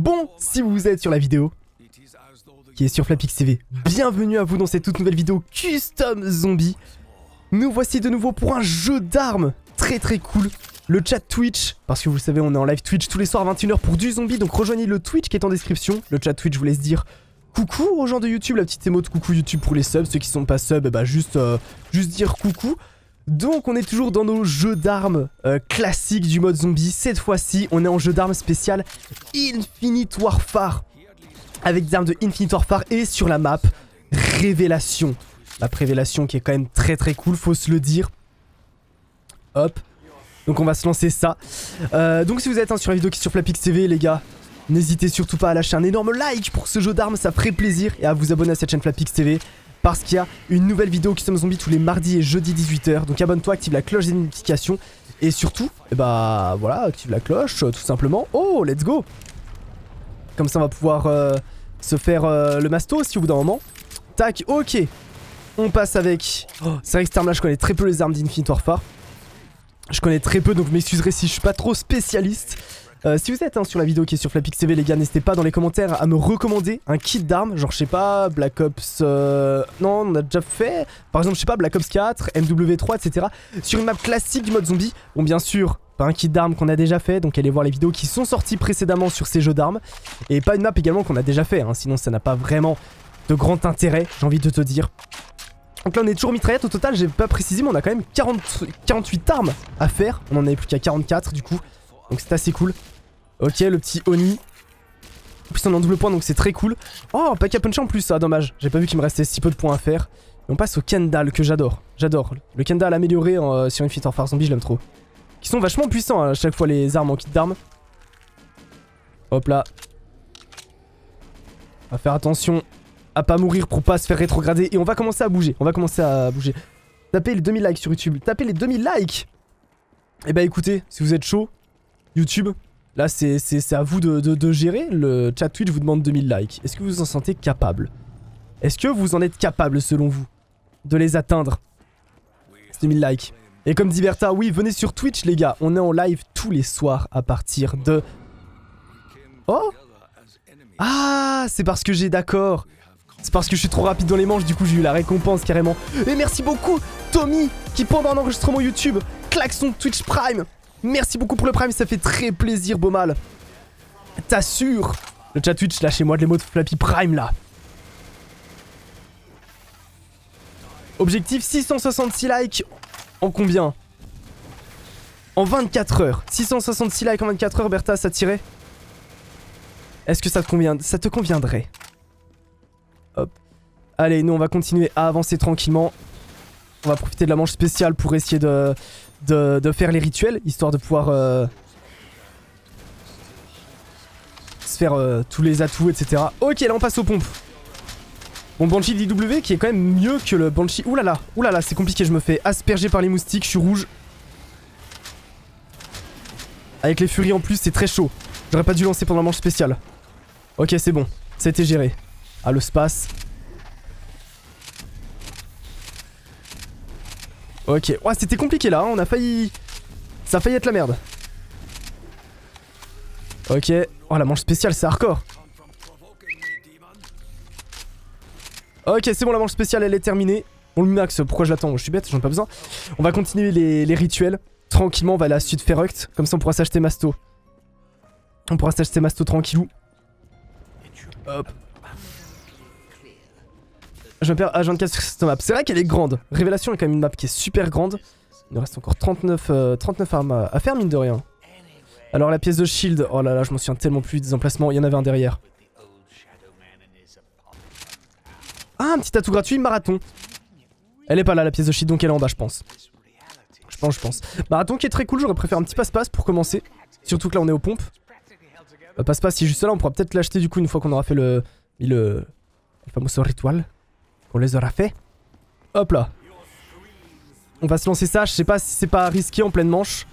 Bon, si vous êtes sur la vidéo, qui est sur Flapix TV, bienvenue à vous dans cette toute nouvelle vidéo Custom Zombie. Nous voici de nouveau pour un jeu d'armes très très cool. Le chat Twitch, parce que vous le savez, on est en live Twitch tous les soirs à 21h pour du zombie, donc rejoignez le Twitch qui est en description. Le chat Twitch, je vous laisse dire coucou aux gens de YouTube, la petite émote coucou YouTube pour les subs, ceux qui sont pas subs, bah juste, euh, juste dire coucou. Donc on est toujours dans nos jeux d'armes euh, classiques du mode zombie. Cette fois-ci, on est en jeu d'armes spécial Infinite Warfare. Avec des armes de Infinite Warfare et sur la map, Révélation. La Révélation qui est quand même très très cool, faut se le dire. Hop. Donc on va se lancer ça. Euh, donc si vous êtes sur la vidéo qui est sur Flapix TV, les gars, n'hésitez surtout pas à lâcher un énorme like pour ce jeu d'armes, ça ferait plaisir. Et à vous abonner à cette chaîne Flapix TV parce qu'il y a une nouvelle vidéo Custom Zombie tous les mardis et jeudis 18h. Donc abonne-toi, active la cloche des notifications. Et surtout, bah voilà, active la cloche euh, tout simplement. Oh, let's go Comme ça on va pouvoir euh, se faire euh, le masto aussi au bout d'un moment. Tac, ok. On passe avec... Oh, c'est vrai que cette arme là je connais très peu les armes d'Infinite Warfare. Je connais très peu donc vous m'excuserez si je suis pas trop spécialiste. Euh, si vous êtes hein, sur la vidéo qui est sur Flapix TV les gars, n'hésitez pas dans les commentaires à me recommander un kit d'armes, genre je sais pas, Black Ops... Euh... Non, on a déjà fait, par exemple je sais pas, Black Ops 4, MW3, etc. Sur une map classique du mode zombie. Bon bien sûr, pas un kit d'armes qu'on a déjà fait, donc allez voir les vidéos qui sont sorties précédemment sur ces jeux d'armes. Et pas une map également qu'on a déjà fait, hein, sinon ça n'a pas vraiment de grand intérêt, j'ai envie de te dire. Donc là on est toujours mitraillette, au total j'ai pas précisé mais on a quand même 40, 48 armes à faire. On en avait plus qu'à 44 du coup. Donc c'est assez cool. Ok, le petit Oni. En plus on est en double point donc c'est très cool. Oh, pack à puncher en plus, ça, dommage. J'ai pas vu qu'il me restait si peu de points à faire. Et on passe au Kendall que j'adore. J'adore. Le Kendall amélioré euh, sur Infinite Warfare Zombie, je l'aime trop. Qui sont vachement puissants hein, à chaque fois les armes en kit d'armes. Hop là. On va faire attention à pas mourir pour pas se faire rétrograder. Et on va commencer à bouger. On va commencer à bouger. Tapez les 2000 likes sur YouTube. Tapez les 2000 likes. Et eh bah écoutez, si vous êtes chaud, YouTube, là c'est à vous de, gérer. Le chat Twitch vous demande 2000 likes. Est-ce que vous en sentez capable? Est-ce que vous en êtes capable selon vous de les atteindre? 2000 likes. Et comme dit Bertha, oui, venez sur Twitch les gars. On est en live tous les soirs à partir de... Oh Ah, c'est parce que j'ai d'accord. C'est parce que je suis trop rapide dans les manches, du coup j'ai eu la récompense carrément. Et merci beaucoup Tommy qui pendant un enregistrement YouTube claque son Twitch Prime. Merci beaucoup pour le Prime, ça fait très plaisir Beaumal. T'assures Le chat Twitch, lâchez-moi de l'émote Flappy Prime là. Objectif 666 likes en combien? En 24 heures. 666 likes en 24 heures, Bertha, ça tirait? Est-ce que ça te, convient? Ça te conviendrait? Hop. Allez, nous on va continuer à avancer tranquillement. On va profiter de la manche spéciale pour essayer de, de, faire les rituels, histoire de pouvoir euh, se faire euh, tous les atouts, etc. Ok, là on passe aux pompes. Bon, Banshee d'IW qui est quand même mieux que le Banshee... Oulala, oulala, c'est compliqué, je me fais asperger par les moustiques, je suis rouge. Avec les furies en plus, c'est très chaud. J'aurais pas dû lancer pendant la manche spéciale. Ok, c'est bon, c'était géré. Ah, le space. Ok. Ouais, c'était compliqué là. Hein. On a failli... Ça a failli être la merde. Ok. Oh, la manche spéciale, c'est hardcore. Ok, c'est bon, la manche spéciale, elle est terminée. Bon, le max, pourquoi je l'attends? Je suis bête, j'en ai pas besoin. On va continuer les, rituels. Tranquillement, on va aller à la suite Feruct. Comme ça, on pourra s'acheter Masto. On pourra s'acheter Masto tranquillou. Hop. Je me perds à 24 sur cette map. C'est vrai qu'elle est grande. Révélation est quand même une map qui est super grande. Il nous reste encore 39, 39 euh, armes à, faire, mine de rien. Alors la pièce de shield, oh là là, je m'en souviens tellement plus des emplacements. Il y en avait un derrière. Ah, un petit atout gratuit, marathon. Elle est pas là, la pièce de shield, donc elle est en bas, je pense. Je pense, je pense. Marathon qui est très cool, j'aurais préféré un petit passe-passe pour commencer. Surtout que là, on est aux pompes. Le passe-passe, si juste là, on pourra peut-être l'acheter du coup une fois qu'on aura fait le, le, le fameux rituel. On les aura fait. Hop là. On va se lancer ça. Je sais pas si c'est pas risqué en pleine manche.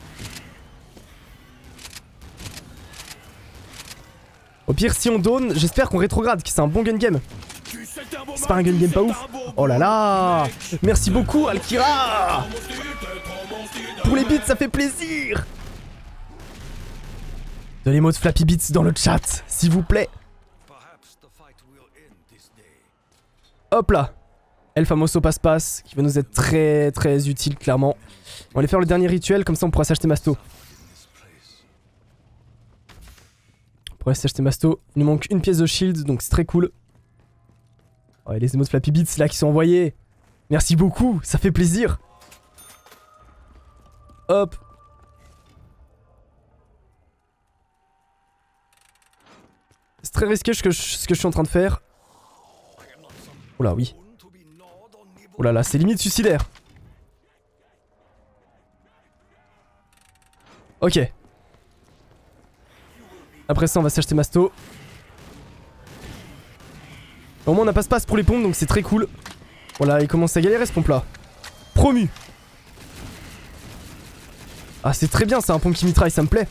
Au pire, si on donne, j'espère qu'on rétrograde, que c'est un bon gun game. C'est pas un gun game pas ouf. Oh là là Merci beaucoup, Alkira Pour les bits, ça fait plaisir de l'émote Flappy Beats dans le chat, s'il vous plaît. Hop là El Famoso Passe-Passe, qui va nous être très très utile, clairement. On va aller faire le dernier rituel, comme ça on pourra s'acheter Masto. On pourra s'acheter Masto. Il nous manque une pièce de shield, donc c'est très cool. Oh, et les émotes Flappy Beats là qui sont envoyés. Merci beaucoup, ça fait plaisir. Hop. C'est très risqué ce que, je, ce que je suis en train de faire. Oula, oui. Oh là là, c'est limite suicidaire. Ok. Après ça, on va s'acheter Masto. Au moins, on n'a pas passe pour les pompes, donc c'est très cool. Voilà, il commence à galérer ce pompe là. Promu. Ah, c'est très bien, c'est un pompe qui mitraille, ça me plaît.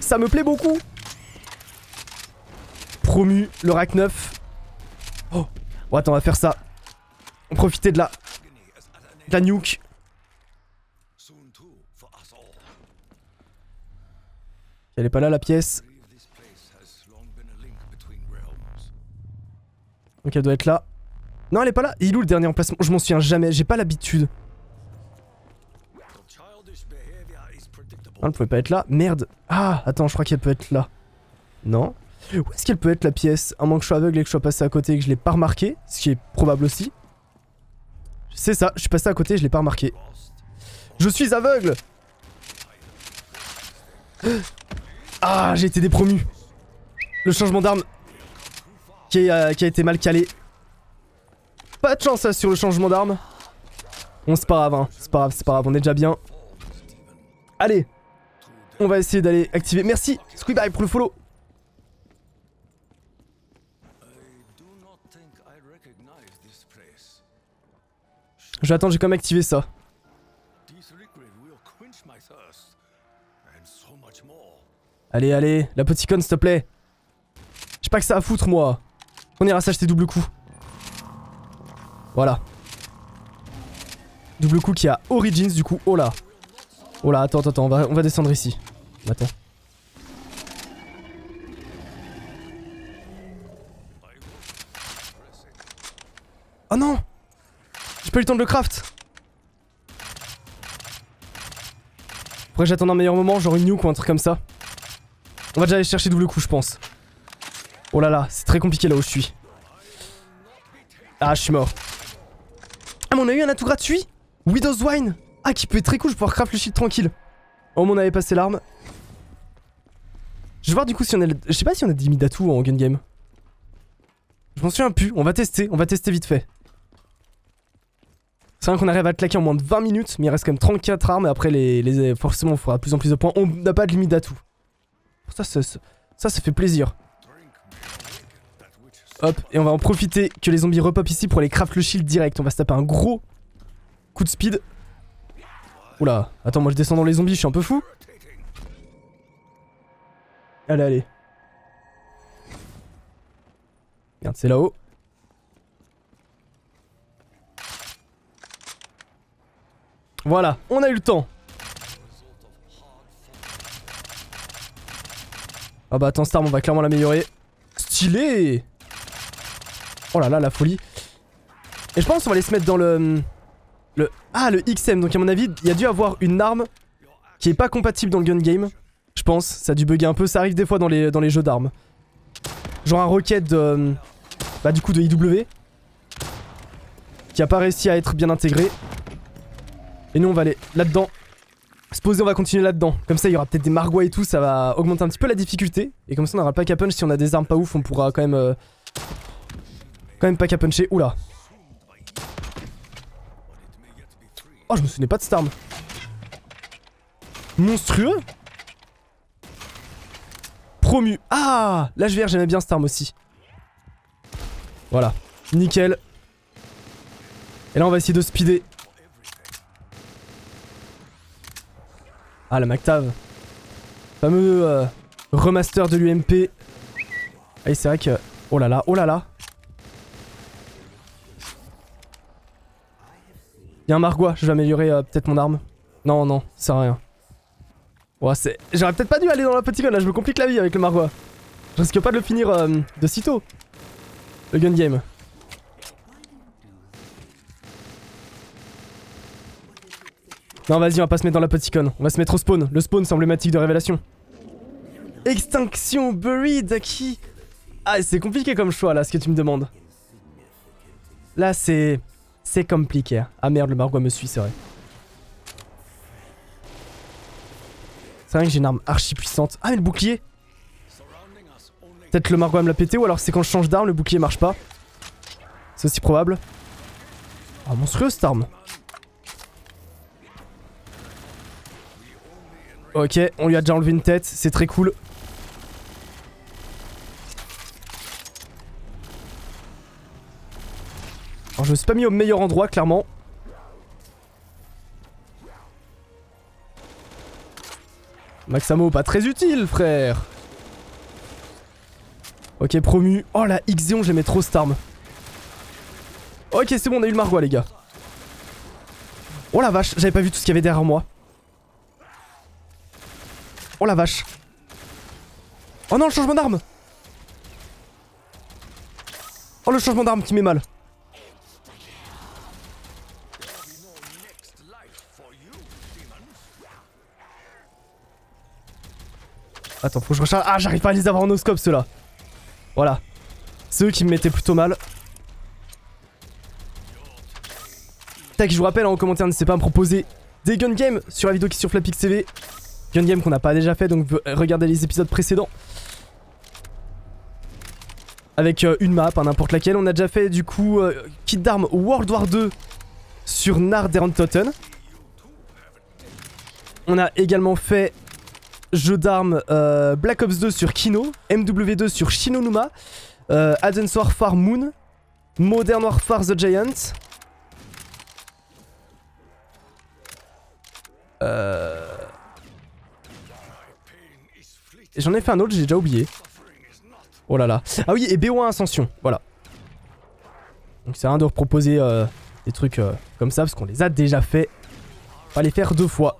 Ça me plaît beaucoup. Promu, le rack 9. Oh, bon, attends, on va faire ça. On profiter de la... De la nuke. Elle est pas là la pièce. Donc elle doit être là. Non, elle est pas là. Il est où le dernier emplacement? Je m'en souviens jamais. J'ai pas l'habitude. Ah, elle pouvait pas être là. Merde. Ah, attends, je crois qu'elle peut être là. Non. Où est-ce qu'elle peut être la pièce? À moins que je sois aveugle et que je sois passé à côté et que je l'ai pas remarqué. Ce qui est probable aussi. C'est ça, je suis passé à côté, je l'ai pas remarqué. Je suis aveugle Ah, j'ai été dépromu. Le changement d'arme qui, a été mal calé. Pas de chance sur le changement d'arme. Bon, c'est pas grave, hein. C'est pas grave, c'est pas grave, on est déjà bien. Allez. On va essayer d'aller activer. Merci, Squeebye, pour le follow. Je vais attendre, j'ai quand même activé ça. Allez, allez, la petite conne, s'il te plaît. J'ai pas que ça à foutre, moi. On ira s'acheter double coup. Voilà. Double coup qui a Origins, du coup. Oh là. Oh là, attends, attends, on va, on va descendre ici. Attends. Oh non pas eu le temps de le craft Après j'attends un meilleur moment, genre une nuke ou un truc comme ça. On va déjà aller chercher double coup, je pense. Oh là là, c'est très compliqué là où je suis. Ah, je suis mort. Ah, mais on a eu un atout gratuit Widow's Wine Ah, qui peut être très cool, je vais pouvoir craft le shield tranquille. Oh, mais on avait passé l'arme. Je vais voir du coup si on a... Je sais pas si on a des d'atouts en gun game. Je m'en souviens plus, on va tester, on va tester vite fait. C'est vrai qu'on arrive à claquer en moins de 20 minutes, mais il reste quand même 34 armes et après les, forcément on fera plus en plus de points. On n'a pas de limite d'atouts. Ça, ça, ça, ça, fait plaisir. Hop, et on va en profiter que les zombies repop ici pour aller craft le shield direct. On va se taper un gros coup de speed. Oula, attends, moi je descends dans les zombies, je suis un peu fou. Allez, allez. Regarde, c'est là-haut. Voilà, on a eu le temps. Ah bah attends, Star, on va clairement l'améliorer. Stylé Oh là là, la folie. Et je pense qu'on va aller se mettre dans le... ah, le XM. Donc à mon avis, il y a dû avoir une arme qui est pas compatible dans le gun game. Je pense, ça a dû bugger un peu. Ça arrive des fois dans les, dans les jeux d'armes. Genre un rocket de... Bah du coup de IW. Qui a pas réussi à être bien intégré. Et nous on va aller là-dedans. Se poser, on va continuer là-dedans. Comme ça, il y aura peut-être des margois et tout, ça va augmenter un petit peu la difficulté. Et comme ça, on aura pas qu'à punch. Si on a des armes pas ouf, on pourra quand même... Euh, quand même pas qu'à puncher. Oula. Oh, je me souvenais pas de cette arme. Monstrueux Promu. Ah L'HVR, j'aimais bien cette arme aussi. Voilà. Nickel. Et là, on va essayer de speeder. Ah, la MacTav. Fameux euh, remaster de l'UMP. Ah, c'est vrai que... Oh là là, oh là là. Il y un Margois, je vais améliorer euh, peut-être mon arme. Non, non, ça sert à rien. Ouais, c'est... J'aurais peut-être pas dû aller dans la petite gun là, je me complique la vie avec le Margois. Je risque pas de le finir euh, de sitôt. Le gun game. Non, vas-y, on va pas se mettre dans la petite On va se mettre au spawn. Le spawn, c'est emblématique de révélation. Extinction Buried, qui? Ah, c'est compliqué comme choix, là, ce que tu me demandes. Là, c'est... C'est compliqué. Ah merde, le Margois me suit, c'est vrai. C'est vrai que j'ai une arme archi puissante. Ah, mais le bouclier Peut-être le Margois me l'a pété, ou alors c'est quand je change d'arme, le bouclier marche pas. C'est aussi probable. Ah, monstrueux cette arme. Ok, on lui a déjà enlevé une tête, c'est très cool. Alors je me suis pas mis au meilleur endroit, clairement. Maxamo, pas très utile, frère. Ok, promu. Oh la Xeon, j'aimais trop cette arme. Ok, c'est bon, on a eu le Margois, les gars. Oh la vache, j'avais pas vu tout ce qu'il y avait derrière moi. Oh la vache. Oh non, le changement d'arme Oh le changement d'arme qui met mal. Attends, faut que je recharge. Ah, j'arrive pas à les avoir en oscope ceux-là. Voilà. Ceux qui me mettaient plutôt mal. Tac, je vous rappelle en commentaire, n'hésitez pas à me proposer des gun games sur la vidéo qui sur Flapix TV. Game qu'on n'a pas déjà fait, donc regardez les épisodes précédents. Avec euh, une map, hein, n'importe laquelle. On a déjà fait du coup euh, kit d'armes World War 2 sur Totten. On a également fait jeu d'armes euh, Black Ops 2 sur Kino, MW2 sur Shinonuma, Advance Warfare Moon, Modern Warfare The Giant. Euh... J'en ai fait un autre, j'ai déjà oublié. Oh là là. Ah oui, et BO1 Ascension, voilà. Donc c'est rien de reproposer euh, des trucs euh, comme ça, parce qu'on les a déjà fait. Pas les faire deux fois.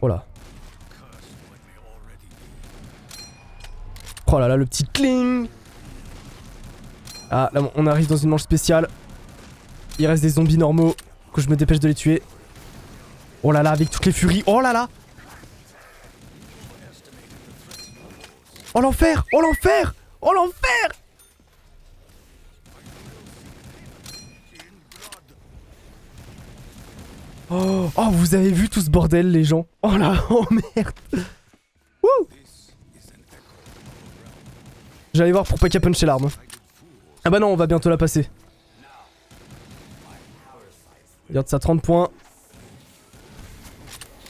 Voilà. Oh là là, le petit cling Ah, là, on arrive dans une manche spéciale. Il reste des zombies normaux, que je me dépêche de les tuer. Oh là là, avec toutes les furies. Oh là là Oh l'enfer Oh l'enfer Oh l'enfer oh, oh, vous avez vu tout ce bordel les gens Oh là Oh merde J'allais voir pour pas qu'à puncher l'arme. Ah bah non, on va bientôt la passer. Regarde ça, 30 points.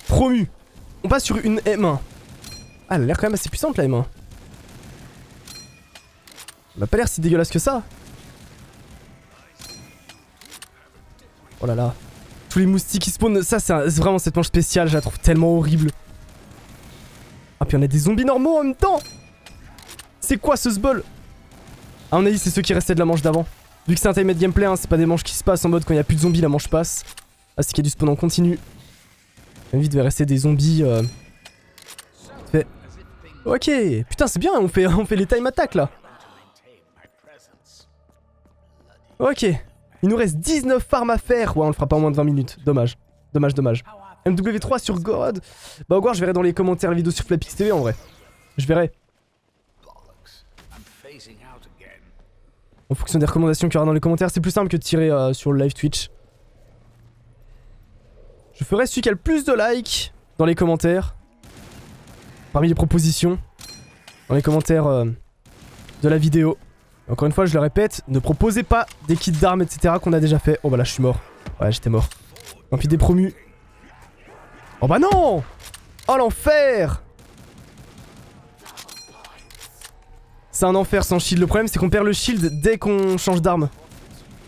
Promu On passe sur une M1. Ah, elle a l'air quand même assez puissante la M1. Elle m'a pas l'air si dégueulasse que ça. Oh là là. Tous les moustiques qui spawnent, ça c'est vraiment cette manche spéciale, je la trouve tellement horrible. Ah puis on a des zombies normaux en même temps C'est quoi ce sbol Ah on a dit c'est ceux qui restaient de la manche d'avant. Vu que c'est un time gameplay, hein, c'est pas des manches qui se passent en mode quand il y a plus de zombies la manche passe. Ah c'est qu'il y a du spawn en continu. Même vite devait rester des zombies. Euh... Ok, putain c'est bien, on fait, on fait les time attack là. Ok. Il nous reste 19 farms à faire. Ouais, on le fera pas en moins de 20 minutes. Dommage. Dommage, dommage. MW3 sur God. Bah, au revoir, je verrai dans les commentaires la vidéo sur Flapix TV en vrai. Je verrai. En fonction des recommandations qu'il y aura dans les commentaires, c'est plus simple que de tirer euh, sur le live Twitch. Je ferai celui qui a le plus de likes dans les commentaires. Parmi les propositions. Dans les commentaires euh, de la vidéo. Encore une fois, je le répète, ne proposez pas des kits d'armes, etc. qu'on a déjà fait. Oh bah là, je suis mort. Ouais, j'étais mort. Tant pis, des promus. Oh bah non Oh l'enfer C'est un enfer sans shield. Le problème, c'est qu'on perd le shield dès qu'on change d'arme.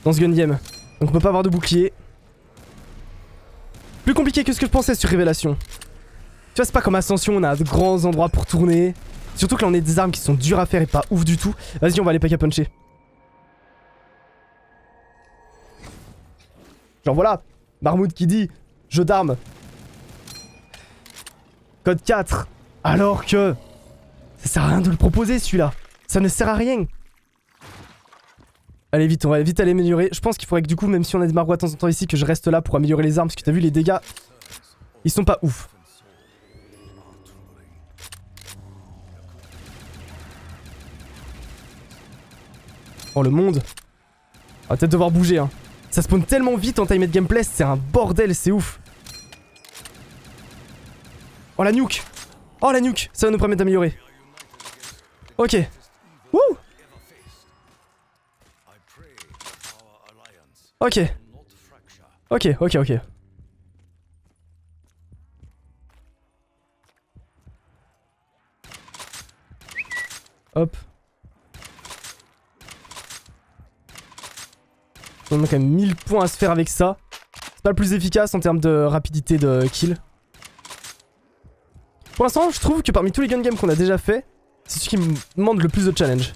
Dans ce gun game. Donc on peut pas avoir de bouclier. Plus compliqué que ce que je pensais sur Révélation. Tu vois, c'est pas comme Ascension, on a de grands endroits pour tourner. Surtout que là on a des armes qui sont dures à faire et pas ouf du tout. Vas-y on va aller pack à puncher. Genre voilà, Marmoud qui dit jeu d'armes. Code 4 Alors que... Ça sert à rien de le proposer celui-là. Ça ne sert à rien. Allez vite, on va vite aller améliorer. Je pense qu'il faudrait que du coup, même si on a des margots de temps en temps ici, que je reste là pour améliorer les armes. Parce que t'as vu les dégâts, ils sont pas ouf. Oh le monde On va peut-être devoir bouger hein. Ça spawn tellement vite en time de gameplay, c'est un bordel, c'est ouf. Oh la nuke Oh la nuke Ça va nous permettre d'améliorer. Ok. Wouh Ok. Ok, ok, ok. Hop. On a quand même 1000 points à se faire avec ça. C'est pas le plus efficace en termes de rapidité de kill. Pour l'instant, je trouve que parmi tous les gun games qu'on a déjà fait, c'est ce qui me demande le plus de challenge.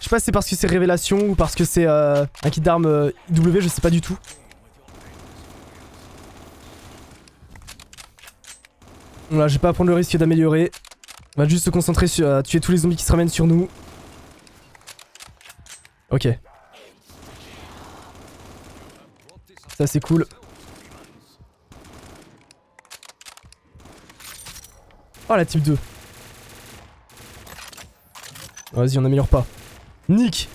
Je sais pas si c'est parce que c'est révélation ou parce que c'est euh, un kit d'armes euh, IW, je sais pas du tout. Voilà, je vais pas prendre le risque d'améliorer. On va juste se concentrer sur euh, tuer tous les zombies qui se ramènent sur nous. Ok. Ça c'est cool. Oh la type 2. Vas-y, on n'améliore pas. Nick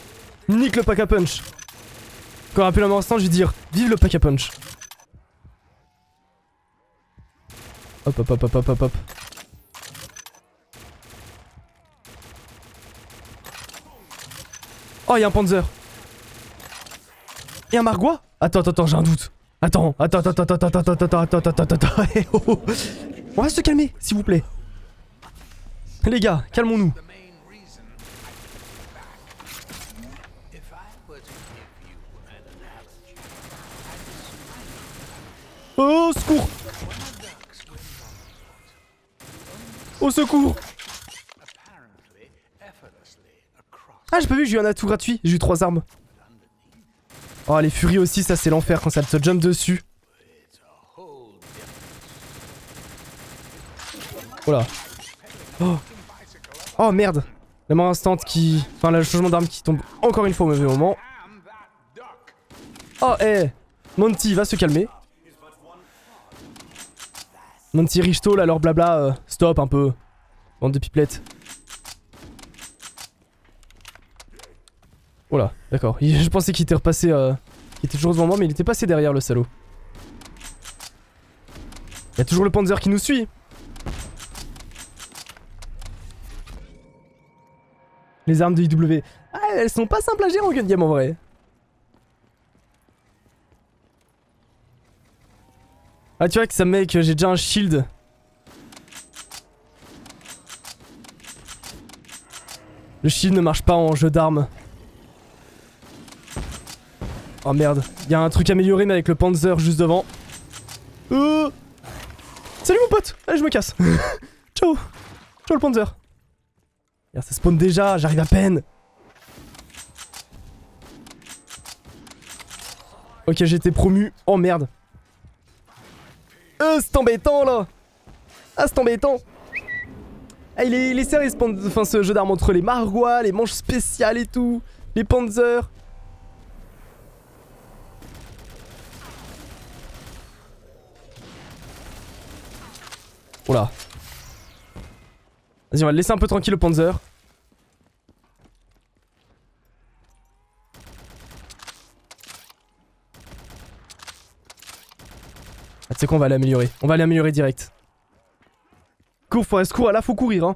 Nick le pack à punch Quand rappelle un instant, je vais dire Vive le pack à punch Hop hop hop hop hop hop hop. Oh, y'a un Panzer Et un Margois Attends, attends, j'ai un doute. Attends, attends, attends, attends, attends, attends, attends, attends, attends, attends, attends, On va se calmer, s'il vous plaît. Les gars, calmons-nous. Oh, secours Au secours Ah, j'ai pas vu, j'ai eu un atout gratuit. J'ai eu trois armes. Oh, les furies aussi, ça c'est l'enfer quand ça te jump dessus. Voilà. Oh. oh merde. La mort instant qui... Enfin, le changement d'arme qui tombe encore une fois au mauvais moment. Oh, eh hey. Monty va se calmer. Monty Richto, là, leur blabla, euh, stop un peu. Bande de pipelettes. Oh là, d'accord. Je pensais qu'il était repassé... Euh, il était toujours devant moi, mais il était passé derrière, le salaud. Il y a toujours le Panzer qui nous suit. Les armes de IW. Ah, elles sont pas simples à gérer en game en vrai. Ah, tu vois que ça mec, j'ai déjà un shield. Le shield ne marche pas en jeu d'armes. Oh merde, il y a un truc amélioré mais avec le Panzer juste devant. Euh... Salut mon pote. Allez je me casse. Ciao. Ciao le Panzer. Regarde ça spawn déjà, j'arrive à peine. Ok j'ai été promu, oh merde. Euh c'est embêtant là. Ah c'est embêtant. Ah il est, il est sérieux ce, jeu d'armes entre les margois, les manches spéciales et tout, les panzers Vas-y, on va le laisser un peu tranquille le Panzer. Ah, tu sais quoi, on va l'améliorer. On va l'améliorer direct. Cours, Forest, cours. Là, faut courir, hein.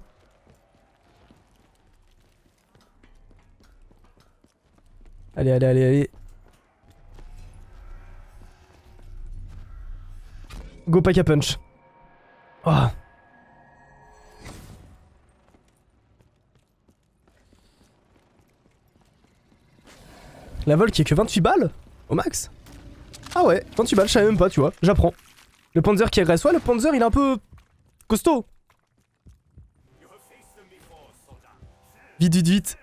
Allez, allez, allez, allez. Go pack a punch. Oh. La vol qui est que 28 balles Au max? Ah ouais, 28 balles, je savais même pas, tu vois. J'apprends. Le Panzer qui agresse. Ouais, le Panzer, il est un peu... costaud. Vite, vite, vite.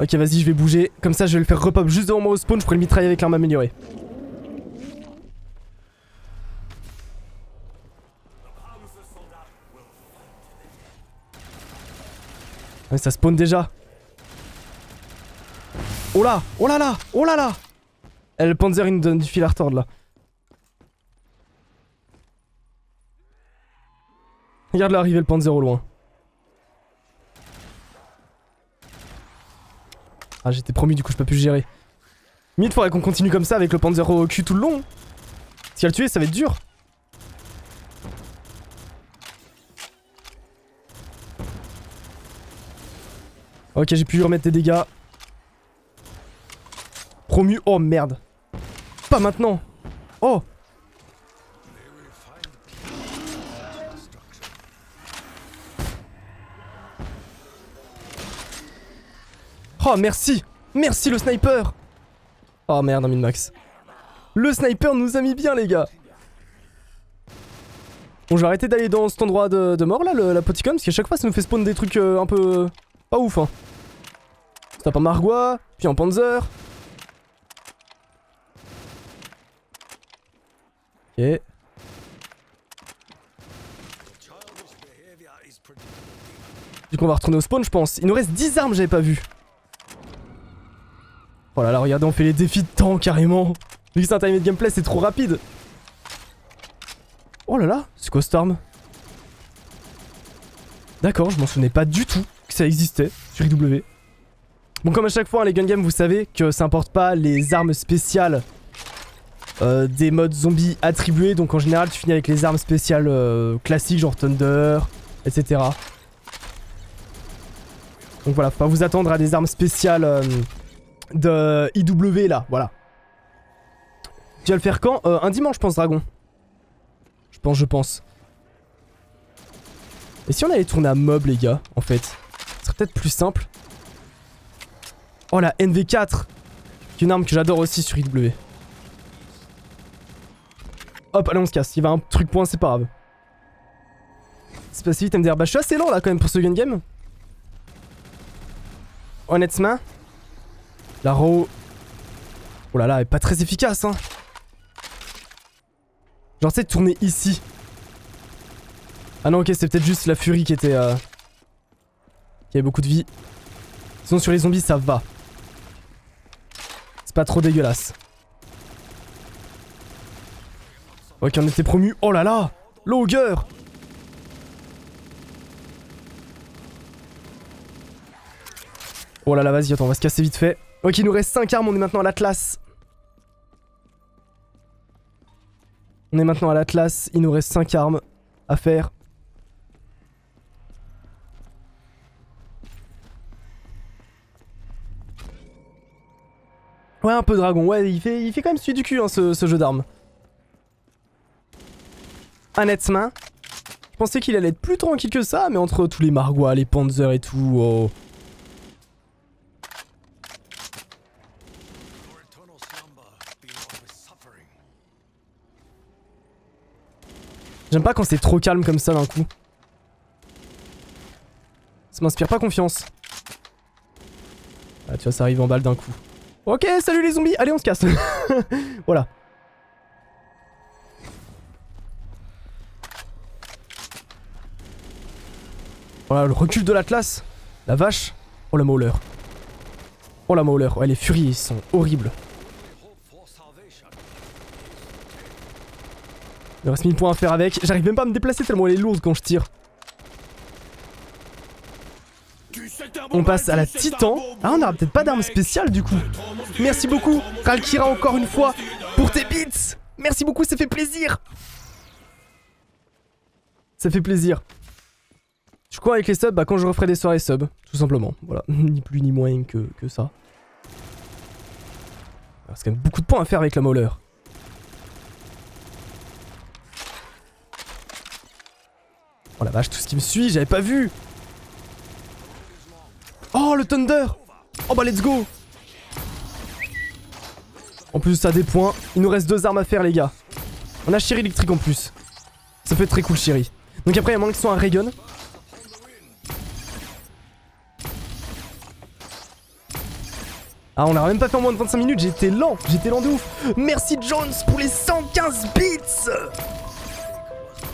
Ok, vas-y, je vais bouger. Comme ça, je vais le faire repop juste devant moi au spawn. Je pourrais le mitrailler avec l'arme améliorée. Ouais, ça spawn déjà. Oh là Oh là là Oh là là Le Panzer il nous donne du fil à retordre là. Regarde là arriver le Panzer au loin. Ah j'étais promis du coup je peux plus gérer. il faudrait qu'on continue comme ça avec le Panzer au cul tout le long. Si elle le tuer ça va être dur. Ok j'ai pu lui remettre des dégâts. Promu. Oh merde. Pas maintenant. Oh. Oh merci. Merci le sniper. Oh merde, un min-max. Le sniper nous a mis bien les gars. Bon, je vais arrêter d'aller dans cet endroit de, mort là, la poticon, parce qu'à chaque fois ça nous fait spawn des trucs euh, un peu... pas ouf hein. Stop un Margois, puis un Panzer, Ok. Du coup on va retourner au spawn je pense. Il nous reste 10 armes j'avais pas vu. Oh là là regardez on fait les défis de temps carrément. Vu que c'est un time de gameplay c'est trop rapide. Oh là là c'est quoi arme D'accord je m'en souvenais pas du tout que ça existait sur IW. Bon comme à chaque fois hein, les gun games vous savez que ça importe pas les armes spéciales euh, des modes zombies attribués. Donc en général, tu finis avec les armes spéciales euh, classiques, genre Thunder, etc. Donc voilà, faut pas vous attendre à des armes spéciales euh, de IW là, voilà. Tu vas le faire quand? Un dimanche, je pense, Dragon. Je pense, je pense. Et si on allait tourner à mob, les gars, en fait? Ce serait peut-être plus simple. Oh, la NV4 Qui une arme que j'adore aussi sur IW. Hop, allez, on se casse. Il va un truc point, c'est pas grave. C'est pas si vite, MDR. Bah, je suis assez lent là quand même pour ce gun game. Honnêtement. La row. Oh là là, elle est pas très efficace, hein. Genre, c'est tourner ici. Ah non, ok, c'est peut-être juste la furie qui était. Euh... Qui avait beaucoup de vie. Sinon, sur les zombies, ça va. C'est pas trop dégueulasse. Ok, on était promu. Oh là là Oh là là, vas-y, attends, on va se casser vite fait. Ok, il nous reste 5 armes, on est maintenant à l'Atlas. On est maintenant à l'Atlas, il nous reste 5 armes à faire. Ouais, un peu dragon, ouais, il fait, il fait quand même suer du cul, hein, ce jeu d'armes. Honnêtement, je pensais qu'il allait être plus tranquille que ça, mais entre tous les Margois, les Panzers et tout, oh. J'aime pas quand c'est trop calme comme ça d'un coup. Ça m'inspire pas confiance. Ah tu vois ça arrive en balle d'un coup. Ok salut les zombies, allez on se casse. voilà. Voilà, le recul de l'Atlas. La vache. Oh la Mauler. Oh la Mauler. Ouais, les furies, ils sont horribles. Il reste 1000 points à faire avec. J'arrive même pas à me déplacer tellement elle est lourde quand je tire. On passe à la Titan. Ah, on aura peut-être pas d'arme spéciale du coup. Merci beaucoup, Ralkira, encore une fois, pour tes bits. Merci beaucoup, ça fait plaisir. Ça fait plaisir. Je crois avec les subs, bah quand je referai des soirées subs, tout simplement. Voilà, ni plus ni moins que, que ça. C'est quand même beaucoup de points à faire avec la Mauler. Oh la vache, tout ce qui me suit, j'avais pas vu Oh le Thunder Oh bah let's go En plus ça a des points, il nous reste deux armes à faire les gars. On a Chéri électrique en plus. Ça être très cool Chéri. Donc après il y a moins qu'ils sont un Raygun. Ah, on l'a même pas fait en moins de 25 minutes, j'étais lent, j'étais lent de ouf. Merci Jones pour les 115 bits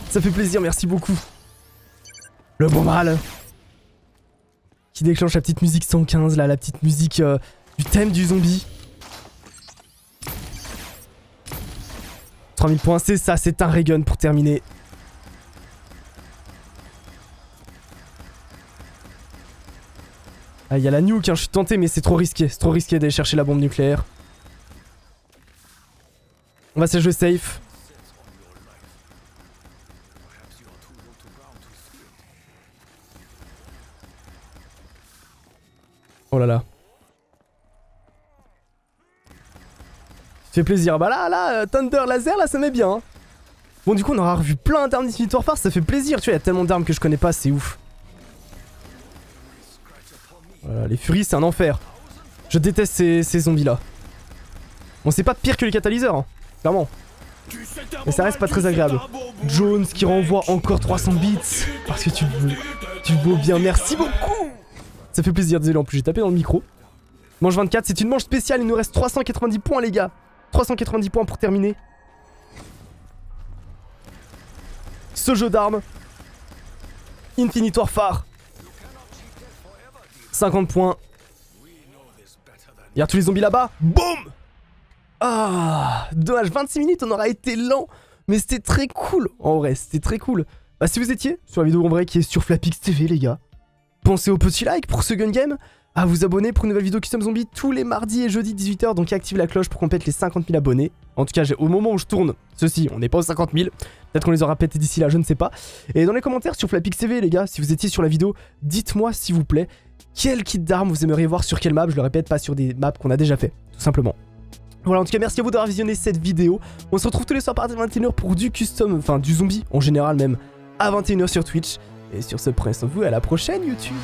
Ça fait plaisir, merci beaucoup. Le bon mal. Qui déclenche la petite musique 115 là, la petite musique euh, du thème du zombie. 3000 points, c'est ça, c'est un Raygun pour terminer. Ah, il y a la nuke, hein, je suis tenté, mais c'est trop risqué. C'est trop risqué d'aller chercher la bombe nucléaire. On va se jouer safe. Là fait plaisir. Bah là, là, euh, Thunder Laser, là, ça met bien. Hein. Bon, du coup, on aura revu plein d'armes d'Infinite Warfare, ça fait plaisir. Tu vois, il y a tellement d'armes que je connais pas, c'est ouf. Voilà, les furies, c'est un enfer. Je déteste ces, zombies-là. Bon, c'est pas pire que les catalyseurs, hein, clairement. Mais ça reste pas très agréable. Jones qui renvoie encore 300 bits. Parce que tu veux, tu vaux bien. Merci beaucoup. Ça fait plaisir, désolé en plus, j'ai tapé dans le micro. Manche 24, c'est une manche spéciale, il nous reste 390 points les gars. 390 points pour terminer. Ce jeu d'armes. Infinite Warfare. 50 points. Y'a tous les zombies là-bas. Boum Ah Dommage, 26 minutes, on aura été lent. Mais c'était très cool, en vrai, c'était très cool. Bah si vous étiez sur la vidéo en vrai qui est sur Flapix TV, les gars, pensez au petit like pour ce gun game, à vous abonner pour une nouvelle vidéo Custom Zombie tous les mardis et jeudis 18h, donc active la cloche pour qu'on pète les 50 000 abonnés. En tout cas, au moment où je tourne ceci, on n'est pas aux 50 000. Peut-être qu'on les aura pétés d'ici là, je ne sais pas. Et dans les commentaires sur Flapix TV, les gars, si vous étiez sur la vidéo, dites-moi s'il vous plaît, quel kit d'armes vous aimeriez voir sur quelle map Je le répète, pas sur des maps qu'on a déjà fait, tout simplement. Voilà, en tout cas, merci à vous d'avoir visionné cette vidéo. On se retrouve tous les soirs à partir de 21h pour du custom, enfin du zombie en général même, à 21h sur Twitch. Et sur ce, prenez soin de vous à la prochaine YouTube